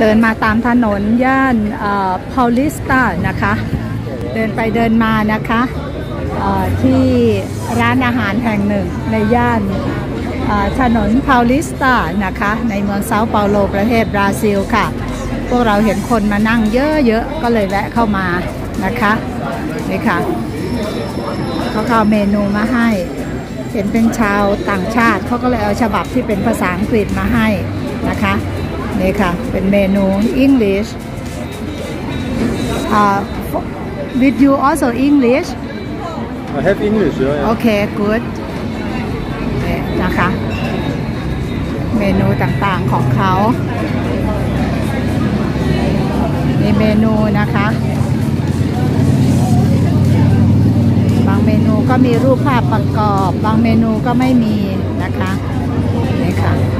เดินมาตามถนนย่านพาลิสตานะคะ เดินไปเดินมานะคะที่ร้านอาหารแห่งหนึ่งในย่านถนนพาลิสตานะคะ ในเมืองเซาเปาโลประเทศบราซิลค่ะ พวกเราเห็นคนมานั่งเยอะๆ ก็เลยแวะเข้ามานะคะนี่ค่ะเขาเอาเมนูมาให้ เห็นเป็นชาวต่างชาติเขาก็เลยเอาฉบับที่เป็นภาษาอังกฤษมาให้นะคะ นี่ค่ะ เป็นเมนู English uh, with you also English I have English, yeah. yeah. โอเค good นี่นะคะ เมนูต่างๆของเขามีเมนูนะคะ บางเมนูก็มีรูปภาพประกอบ บางเมนูก็ไม่มีนะคะนี่ค่ะเดี๋ยว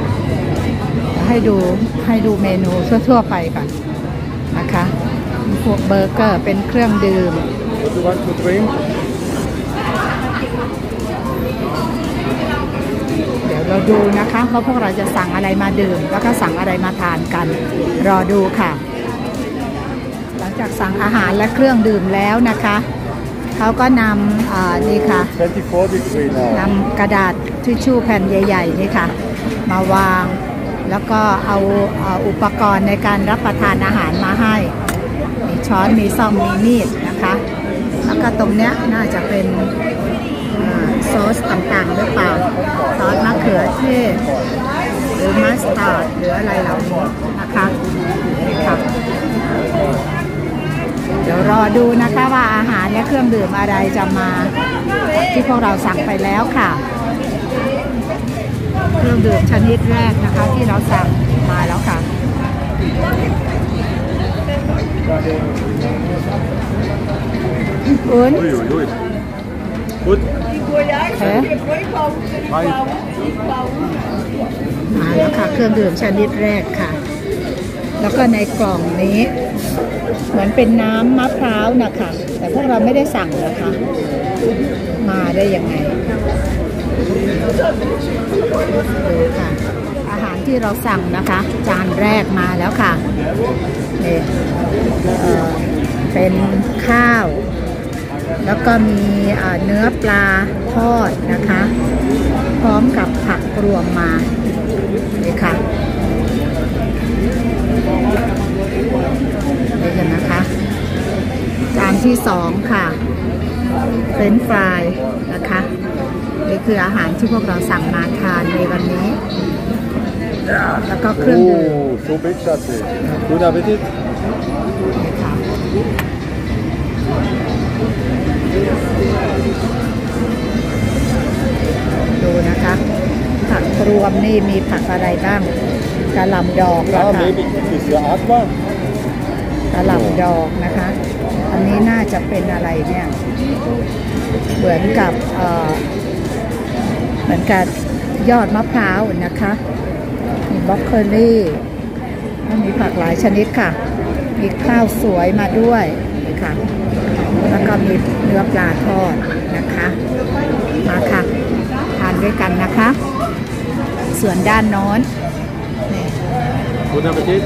ให้ดูให้ดูเมนูทั่ว ๆ ไปก่อนนะคะมีพวกเบอร์เกอร์เป็นเครื่องดื่ม What do you want to drink? เดี๋ยวเราดูนะคะว่าพวกเราจะสั่งอะไรมาดื่ม แล้วก็สั่งอะไรมาทานกัน รอดูค่ะ หลังจากสั่งอาหารและเครื่องดื่มแล้วนะคะเขาก็นำอ่านี่ค่ะ24 degree now. นำกระดาษทิชชู่แผ่นใหญ่ ๆ นี่ค่ะ มาวาง แล้วก็เอาเอาอุปกรณ์ในการรับประทานอาหารมาให้ มีช้อนมีซ่อมมีมีดนะคะ แล้วก็ตรงเนี้ยน่าจะเป็นซอสต่างๆหรือเปล่า ซอสมะเขือเทศ หรือมัสตาร์ดหรืออะไรเหล่านี้นะคะนี่ค่ะเดี๋ยวรอดูนะคะว่าอาหารและเครื่องดื่มอะไรจะมาที่พวกเราสั่งไปแล้วค่ะ เครื่องดื่มชนิดแรกนะคะที่เราสั่งมาแล้วค่ะอุ่น Ui, ui, ui. Gut. เอ๊ะ Hi. มาแล้วค่ะ เครื่องดื่มชนิดแรกค่ะ แล้วก็ในกล่องนี้ เหมือนเป็นน้ำมะพร้าวนะคะ แต่พวกเราไม่ได้สั่งนะคะ มาได้ยังไง ดูค่ะ อาหารที่เราสั่งนะคะ จานแรกมาแล้วค่ะนี่เอ่อเป็นข้าว แล้วก็มีเนื้อปลาทอดนะคะ พร้อมกับผักรวมมานี่ค่ะนี่กันนะคะ จานที่สองค่ะ เฟรนฟรายนะคะ นี่คืออาหารที่พวกเราสั่งมาทานในวันนี้ แล้วก็เครื่องดื่ม Oh, so big, Schatzi. Guten Appetit. ค่ะดูนะคะ ผักรวมนี่มีผักอะไรบ้างกะหล่ำดอกแล้ว Ah, ค่ะ maybe is your aqua? กะหล่ำดอกนะคะ อันนี้น่าจะเป็นอะไรเนี่ย เหมือนกับเอ่อ เหมือนกับยอดมะพร้าวนะคะมีบล็อกเคอรี่แล้วมีผักหลายชนิดค่ะ มีข้าวสวยมาด้วยนี่ค่ะแล้วก็มีเนื้อปลาทอดนะคะมาค่ะทานด้วยกันนะคะ ส่วนด้านโน้นนี่ Guten Appetit.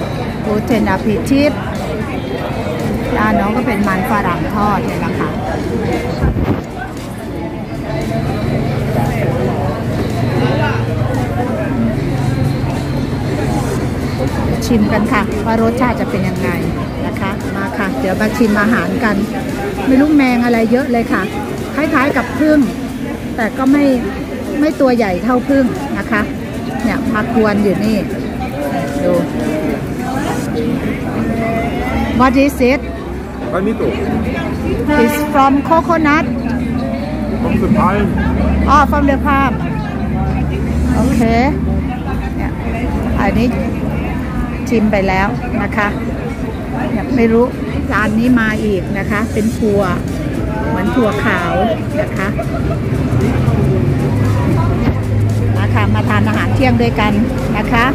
กูเทนอาพิชิตด้านน้องก็เป็นมันฝรั่งทอดเนี่ยแหละค่ะ ชิมกันค่ะ ว่ารสชาติจะเป็นยังไงนะคะมาค่ะ เดี๋ยวมาชิมอาหารกัน ไม่รู้แมงอะไรเยอะเลยค่ะ คล้ายๆกับพึ่ง แต่ก็ไม่ไม่ตัวใหญ่เท่าพึ่งนะคะ เนี่ยมากวนอยู่นี่ดู What is it? Palmito. It's from coconut. From the palm. Oh, from the palm. โอเคเนี่ยอันนี้ ชิมไปแล้วนะคะเนี่ยไม่รู้จานนี้มาอีกนะคะ เป็นถั่วเหมือนถั่วขาวนะคะมาค่ะมาทานอาหารเที่ยงด้วยกันนะคะ